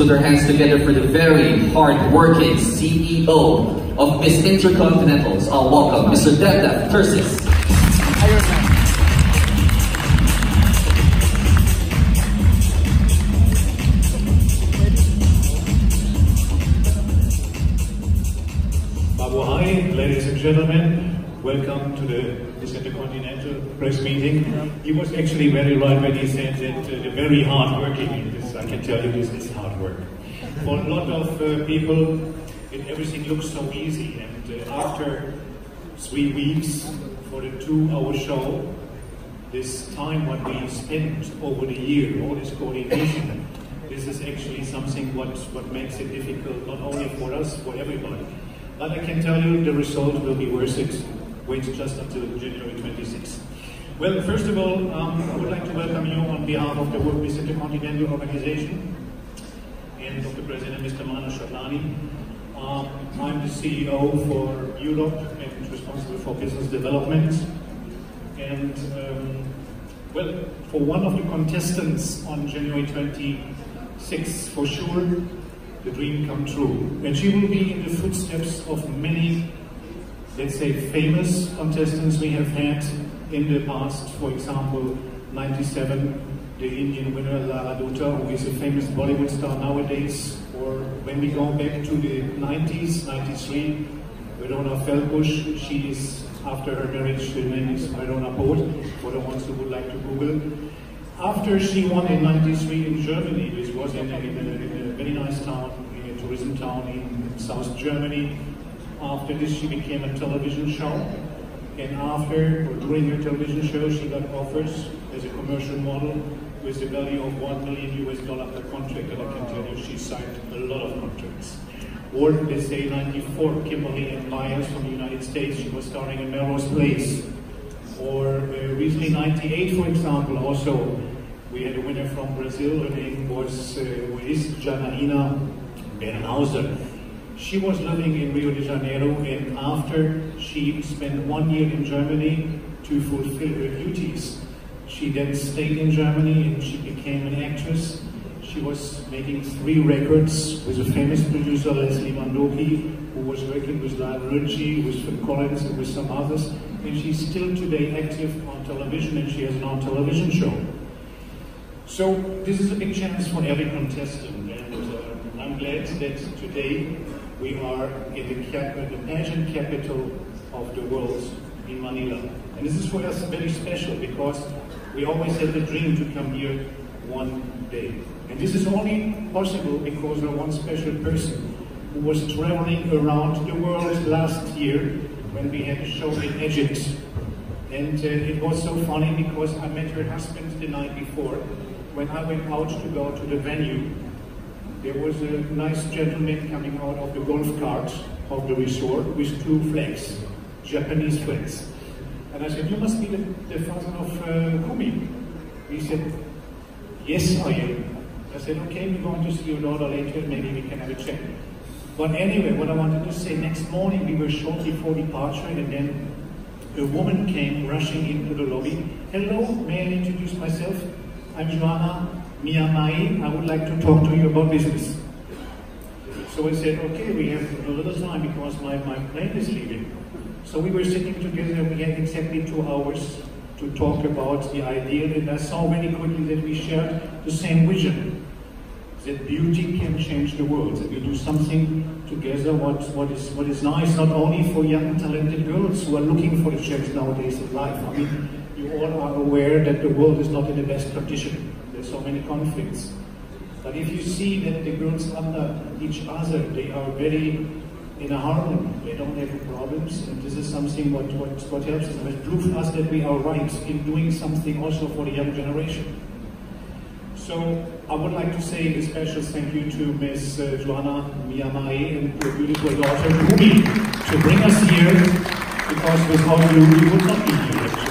Put their hands together for the very hard-working CEO of Miss Intercontinentals. I'll welcome Mr. Devdev. Mabuhay, ladies and gentlemen, welcome to the Miss Intercontinental press meeting. He was actually very right when he said that uh, the very hard working, this, I can tell you this is hard work. For a lot of uh, people, it, everything looks so easy and uh, after three weeks for the two-hour show, this time what we spent over the year, all this coordination, this is actually something what, what makes it difficult, not only for us, for everybody. But I can tell you the result will be worth it. Wait just until January 26th. Well, first of all, um, I would like to welcome you on behalf of the World Business Intercontinental Organization and of the President, Mr. Manu Shatlani. Um, I'm the CEO for Europe and responsible for business development. And, um, well, for one of the contestants on January 26th, for sure, the dream come true. And she will be in the footsteps of many, let's say, famous contestants we have had in the past. For example, 97, the Indian winner Lara Dutta, who is a famous Bollywood star nowadays. Or when we go back to the 90s, 93, Verona Feldbusch, she is, after her marriage, her name is Verona Poth, for the ones who would like to Google. After she won in 93 in Germany, which was in a, in a, in a very nice town, in a tourism town in South Germany, after this she became a television show. And after, or during her television show, she got offers as a commercial model with a value of 1 million US dollar per contract. And I can tell you she signed a lot of contracts. Or let's say 94, Kimberly and Myers from the United States, she was starring in Melrose Place. Or uh, recently 98, for example, also we had a winner from Brazil, her name was, uh, is Janaína Bernhauser. She was living in Rio de Janeiro and after she spent one year in Germany to fulfill her duties, she then stayed in Germany and she became an actress. She was making three records with a famous producer, Leslie Mandoki, who was working with Lionel Richie, with Phil Collins, and with some others. And she's still today active on television and she has an on television show. So this is a big chance for every contestant, and uh, I'm glad that today we are in the, the pageant capital of the world in Manila. And this is for us very special because we always had the dream to come here one day. And this is only possible because of one special person who was traveling around the world last year when we had a show in Egypt. And uh, it was so funny because I met her husband the night before when I went out to go to the venue, there was a nice gentleman coming out of the golf cart of the resort with two flags, Japanese flags. And I said, you must be the, the father of uh, Kumi. He said, yes, I am. I said, okay, we're going to see your daughter later, maybe we can have a chat. But anyway, what I wanted to say, next morning we were shortly before departure and then a woman came rushing into the lobby. Hello, may I introduce myself? I'm Joanna Miyamai. I would like to talk to you about business. So I said, okay, we have a little time because my, my plane is leaving. So we were sitting together, we had exactly two hours to talk about the idea and I saw very quickly that we shared the same vision. That beauty can change the world, that we do something together what, what, is, what is nice, not only for young talented girls who are looking for a chance nowadays in life. I mean, you all are aware that the world is not in the best condition. So many conflicts. But if you see that the girls under each other, they are very in a harmony. They don't have problems, and this is something what, what, what helps us. It proves us that we are right in doing something also for the young generation. So I would like to say a special thank you to Ms. Uh, Joanna Miyamai and her beautiful daughter Kumi to bring us here, because without you, we would not be here.